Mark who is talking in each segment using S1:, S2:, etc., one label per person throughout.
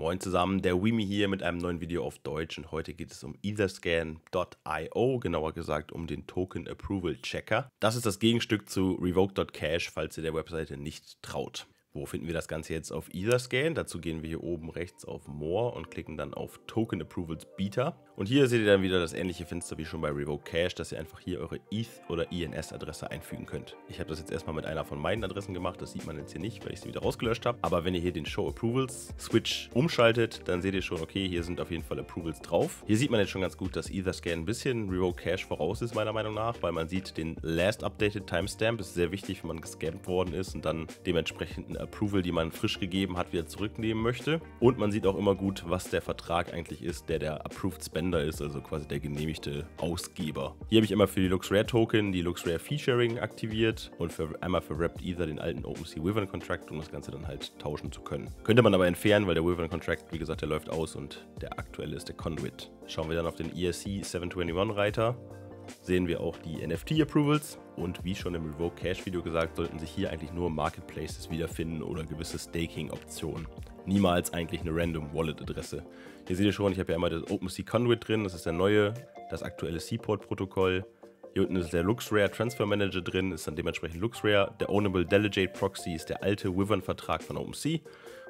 S1: Moin zusammen, der Wimi hier mit einem neuen Video auf Deutsch und heute geht es um etherscan.io, genauer gesagt um den Token Approval Checker. Das ist das Gegenstück zu Revoke.cash, falls ihr der Webseite nicht traut. Wo finden wir das Ganze jetzt auf Etherscan? Dazu gehen wir hier oben rechts auf More und klicken dann auf Token Approvals Beta. Und hier seht ihr dann wieder das ähnliche Fenster wie schon bei Revoke Cash, dass ihr einfach hier eure ETH oder INS-Adresse einfügen könnt. Ich habe das jetzt erstmal mit einer von meinen Adressen gemacht, das sieht man jetzt hier nicht, weil ich sie wieder rausgelöscht habe. Aber wenn ihr hier den Show Approvals Switch umschaltet, dann seht ihr schon, okay, hier sind auf jeden Fall Approvals drauf. Hier sieht man jetzt schon ganz gut, dass Etherscan ein bisschen Revoke Cash voraus ist, meiner Meinung nach, weil man sieht, den Last Updated Timestamp ist sehr wichtig, wenn man gescampt worden ist und dann dementsprechend eine Approval, die man frisch gegeben hat, wieder zurücknehmen möchte. Und man sieht auch immer gut, was der Vertrag eigentlich ist, der der Approved Spender ist, also quasi der genehmigte Ausgeber. Hier habe ich immer für die LuxRare Token die LuxRare Fee-Sharing aktiviert und für, einmal für Wrapped Ether den alten OpenSea Wyvern Contract, um das Ganze dann halt tauschen zu können. Könnte man aber entfernen, weil der Wyvern Contract, wie gesagt, der läuft aus und der aktuelle ist der Conduit. Schauen wir dann auf den ESC 721 Reiter sehen wir auch die NFT-Approvals und wie schon im Revoke Cash Video gesagt, sollten sich hier eigentlich nur Marketplaces wiederfinden oder gewisse Staking-Optionen. Niemals eigentlich eine random Wallet-Adresse. Hier seht ihr schon, ich habe ja immer das OpenSea Conduit drin, das ist der neue, das aktuelle Seaport-Protokoll. Hier unten ist der LuxRare Transfer Manager drin, ist dann dementsprechend LuxRare. Der Ownable Delegate Proxy ist der alte Wyvern-Vertrag von OpenSea.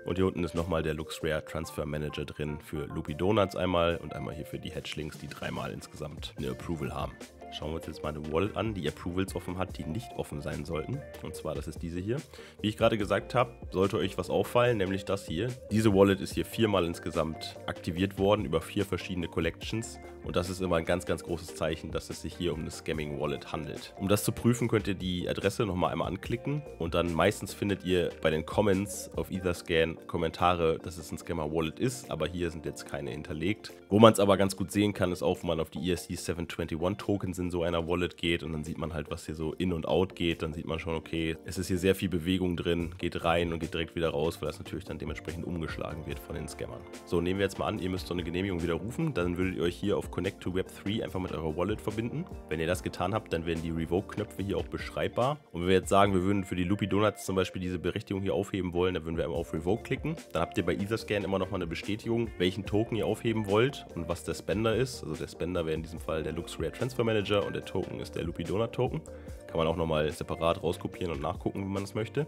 S1: Und hier unten ist nochmal der LuxRare Transfer Manager drin für Loopy Donuts einmal und einmal hier für die Hedgelinks, die dreimal insgesamt eine Approval haben. Schauen wir uns jetzt mal eine Wallet an, die Approvals offen hat, die nicht offen sein sollten. Und zwar, das ist diese hier. Wie ich gerade gesagt habe, sollte euch was auffallen, nämlich das hier. Diese Wallet ist hier viermal insgesamt aktiviert worden über vier verschiedene Collections. Und das ist immer ein ganz, ganz großes Zeichen, dass es sich hier um eine Scamming-Wallet handelt. Um das zu prüfen, könnt ihr die Adresse nochmal einmal anklicken und dann meistens findet ihr bei den Comments auf Etherscan Kommentare, dass es ein Scammer-Wallet ist, aber hier sind jetzt keine hinterlegt. Wo man es aber ganz gut sehen kann, ist auch, wenn man auf die ESC 721 Tokens in so einer Wallet geht und dann sieht man halt, was hier so in und out geht, dann sieht man schon, okay, es ist hier sehr viel Bewegung drin, geht rein und geht direkt wieder raus, weil das natürlich dann dementsprechend umgeschlagen wird von den Scammern. So, nehmen wir jetzt mal an, ihr müsst so eine Genehmigung widerrufen, dann würdet ihr euch hier auf Connect to Web 3 einfach mit eurer Wallet verbinden. Wenn ihr das getan habt, dann werden die Revoke-Knöpfe hier auch beschreibbar. Und wenn wir jetzt sagen, wir würden für die Loopy Donuts zum Beispiel diese Berechtigung hier aufheben wollen, dann würden wir einmal auf Revoke klicken. Dann habt ihr bei Etherscan immer nochmal eine Bestätigung, welchen Token ihr aufheben wollt und was der Spender ist. Also der Spender wäre in diesem Fall der LuxRare Transfer Manager und der Token ist der Loopy Donut Token. Kann man auch nochmal separat rauskopieren und nachgucken, wie man es möchte.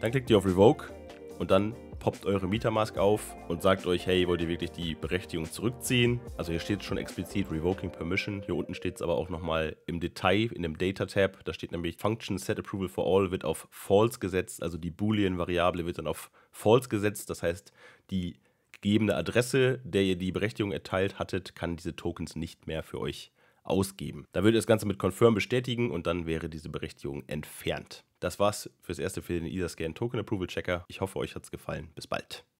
S1: Dann klickt ihr auf Revoke und dann poppt eure Metamask auf und sagt euch, hey, wollt ihr wirklich die Berechtigung zurückziehen? Also hier steht schon explizit Revoking Permission. Hier unten steht es aber auch nochmal im Detail in dem Data Tab. Da steht nämlich Function Set Approval for All wird auf False gesetzt. Also die Boolean-Variable wird dann auf False gesetzt. Das heißt, die gegebene Adresse, der ihr die Berechtigung erteilt hattet, kann diese Tokens nicht mehr für euch ausgeben. Da würde das Ganze mit Confirm bestätigen und dann wäre diese Berechtigung entfernt. Das war's fürs erste für den Etherscan Token Approval Checker. Ich hoffe, euch hat es gefallen. Bis bald.